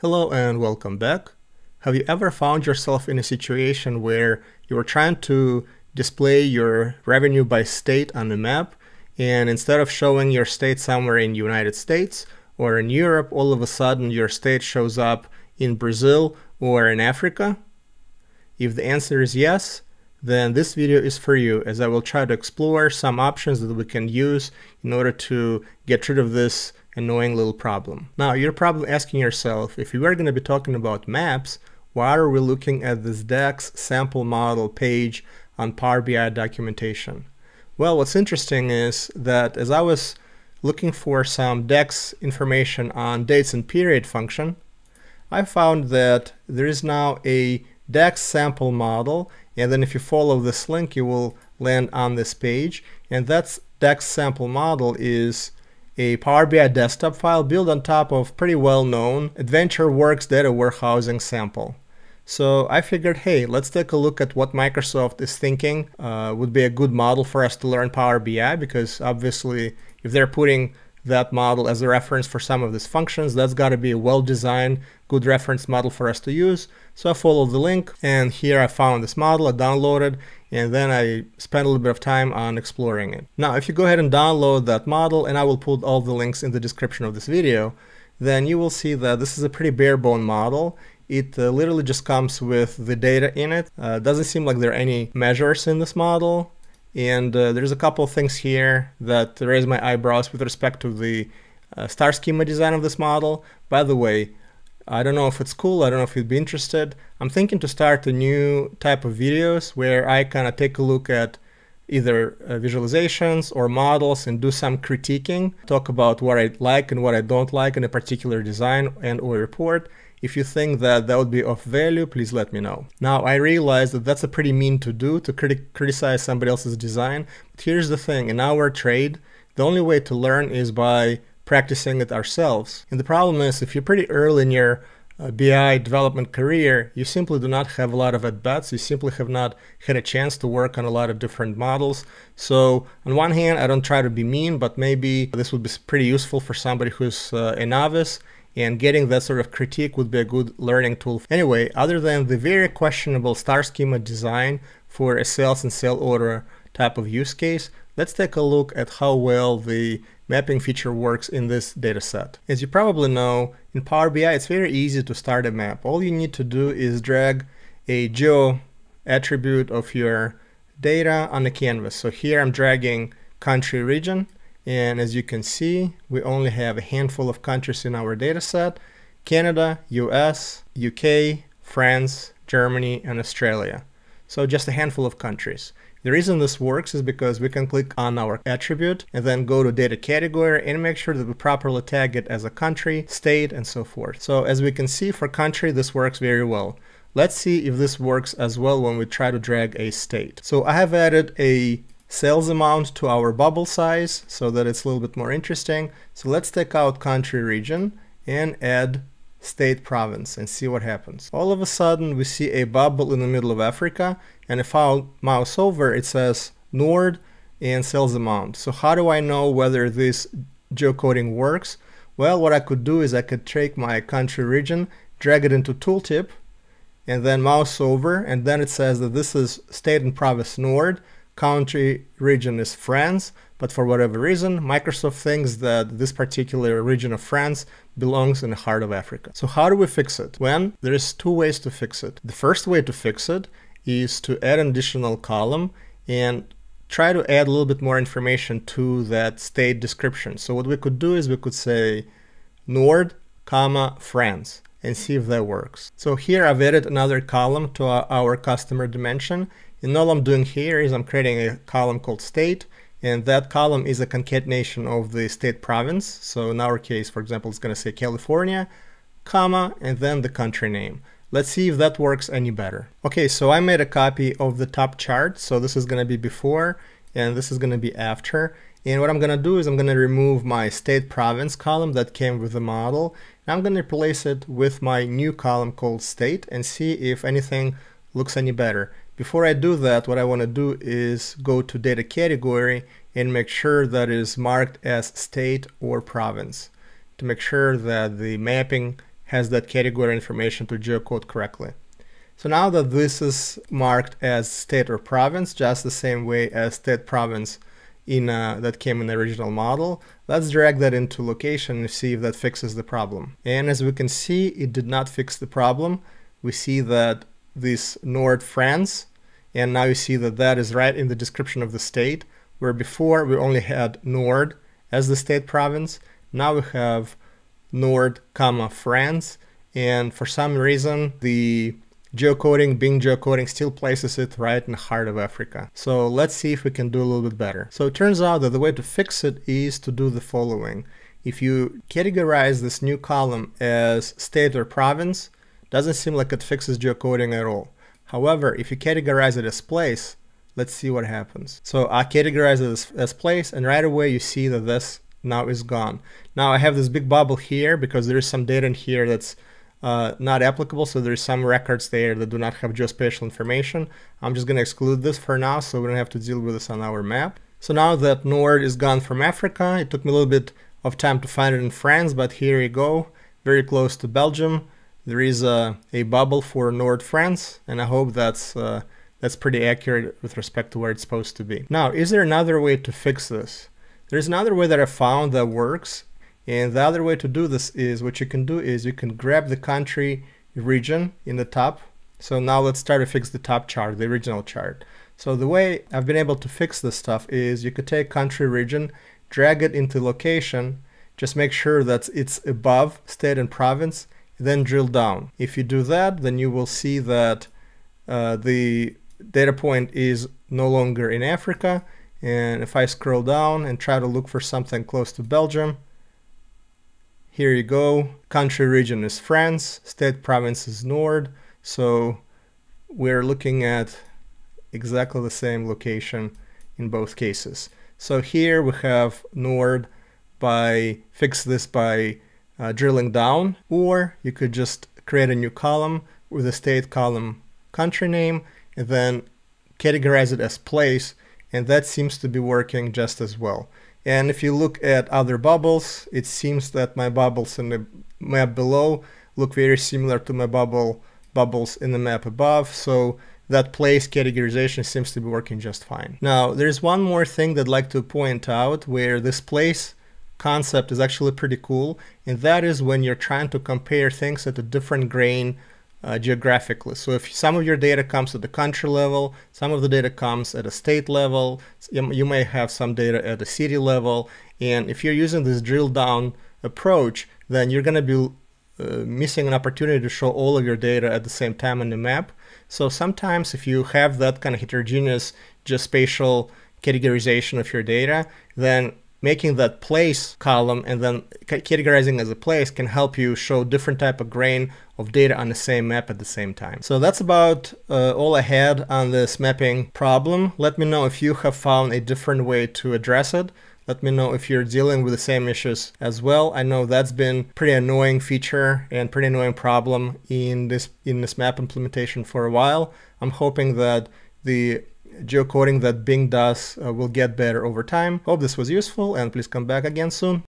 Hello and welcome back. Have you ever found yourself in a situation where you were trying to display your revenue by state on the map and instead of showing your state somewhere in the United States or in Europe, all of a sudden your state shows up in Brazil or in Africa? If the answer is yes, then this video is for you as I will try to explore some options that we can use in order to get rid of this annoying little problem. Now, you're probably asking yourself, if we are going to be talking about maps, why are we looking at this DAX sample model page on Power BI documentation? Well, what's interesting is that as I was looking for some DAX information on dates and period function, I found that there is now a DAX sample model, and then if you follow this link, you will land on this page, and that DAX sample model is a Power BI desktop file built on top of pretty well-known AdventureWorks data warehousing sample. So I figured, hey, let's take a look at what Microsoft is thinking uh, would be a good model for us to learn Power BI, because obviously if they're putting that model as a reference for some of these functions, that's got to be a well-designed, good reference model for us to use. So I followed the link, and here I found this model, I downloaded, and then I spent a little bit of time on exploring it. Now, if you go ahead and download that model, and I will put all the links in the description of this video, then you will see that this is a pretty bare bone model. It uh, literally just comes with the data in it. Uh, doesn't seem like there are any measures in this model. And uh, there's a couple of things here that raise my eyebrows with respect to the uh, star schema design of this model. By the way, I don't know if it's cool, I don't know if you'd be interested. I'm thinking to start a new type of videos where I kind of take a look at either uh, visualizations or models and do some critiquing, talk about what I like and what I don't like in a particular design and or report. If you think that that would be of value, please let me know. Now, I realize that that's a pretty mean to do, to criti criticize somebody else's design. But here's the thing, in our trade, the only way to learn is by practicing it ourselves. And the problem is if you're pretty early in your uh, BI development career, you simply do not have a lot of at-bats. You simply have not had a chance to work on a lot of different models. So on one hand, I don't try to be mean, but maybe this would be pretty useful for somebody who's uh, a novice and getting that sort of critique would be a good learning tool. Anyway, other than the very questionable star schema design for a sales and sale order type of use case, let's take a look at how well the mapping feature works in this dataset. As you probably know, in Power BI it's very easy to start a map. All you need to do is drag a geo attribute of your data on the canvas. So here I'm dragging country region and as you can see we only have a handful of countries in our dataset. Canada, US, UK, France, Germany and Australia. So just a handful of countries. The reason this works is because we can click on our attribute and then go to data category and make sure that we properly tag it as a country, state, and so forth. So as we can see for country, this works very well. Let's see if this works as well when we try to drag a state. So I have added a sales amount to our bubble size so that it's a little bit more interesting. So let's take out country region and add state province and see what happens. All of a sudden we see a bubble in the middle of Africa and if I mouse over it says Nord and sales amount. So how do I know whether this geocoding works? Well, what I could do is I could take my country region, drag it into tooltip, and then mouse over, and then it says that this is state and province Nord, country region is France, but for whatever reason, Microsoft thinks that this particular region of France belongs in the heart of Africa. So how do we fix it? Well, there's two ways to fix it. The first way to fix it is to add an additional column and try to add a little bit more information to that state description. So what we could do is we could say Nord, comma, France and see if that works. So here I've added another column to our, our customer dimension and all I'm doing here is I'm creating a column called state and that column is a concatenation of the state province. So in our case, for example, it's going to say California, comma, and then the country name. Let's see if that works any better. Okay, so I made a copy of the top chart. So this is going to be before and this is going to be after. And what I'm going to do is I'm going to remove my state province column that came with the model. And I'm going to replace it with my new column called state and see if anything looks any better. Before I do that, what I want to do is go to data category and make sure that is marked as state or province to make sure that the mapping has that category information to geocode correctly. So now that this is marked as state or province, just the same way as state province in uh, that came in the original model, let's drag that into location and see if that fixes the problem. And as we can see, it did not fix the problem. We see that this Nord France, and now you see that that is right in the description of the state, where before we only had Nord as the state province. Now we have Nord, comma, France, and for some reason the geocoding, Bing geocoding still places it right in the heart of Africa. So let's see if we can do a little bit better. So it turns out that the way to fix it is to do the following. If you categorize this new column as state or province, doesn't seem like it fixes geocoding at all. However, if you categorize it as place, let's see what happens. So I categorize it as, as place and right away you see that this now is gone. Now I have this big bubble here because there is some data in here that's uh, not applicable. So there's some records there that do not have geospatial information. I'm just going to exclude this for now so we don't have to deal with this on our map. So now that Nord is gone from Africa, it took me a little bit of time to find it in France, but here you go, very close to Belgium. There is a, a bubble for Nord France, and I hope that's uh, that's pretty accurate with respect to where it's supposed to be. Now, is there another way to fix this? There's another way that I found that works, and the other way to do this is what you can do is you can grab the country region in the top. So now let's try to fix the top chart, the original chart. So the way I've been able to fix this stuff is you could take country region, drag it into location, just make sure that it's above state and province, then drill down. If you do that, then you will see that uh, the data point is no longer in Africa. And if I scroll down and try to look for something close to Belgium, here you go. Country region is France, state province is Nord. So we're looking at exactly the same location in both cases. So here we have Nord by fix this by uh, drilling down, or you could just create a new column with a state column country name and then categorize it as place and that seems to be working just as well. And if you look at other bubbles, it seems that my bubbles in the map below look very similar to my bubble bubbles in the map above. So that place categorization seems to be working just fine. Now, there's one more thing that I'd like to point out where this place concept is actually pretty cool, and that is when you're trying to compare things at a different grain uh, geographically. So if some of your data comes at the country level, some of the data comes at a state level, you may have some data at the city level, and if you're using this drill down approach, then you're going to be uh, missing an opportunity to show all of your data at the same time on the map. So sometimes if you have that kind of heterogeneous geospatial categorization of your data, then making that place column and then categorizing as a place can help you show different type of grain of data on the same map at the same time. So that's about uh, all I had on this mapping problem. Let me know if you have found a different way to address it. Let me know if you're dealing with the same issues as well. I know that's been pretty annoying feature and pretty annoying problem in this in this map implementation for a while. I'm hoping that the geocoding that Bing does uh, will get better over time. Hope this was useful and please come back again soon.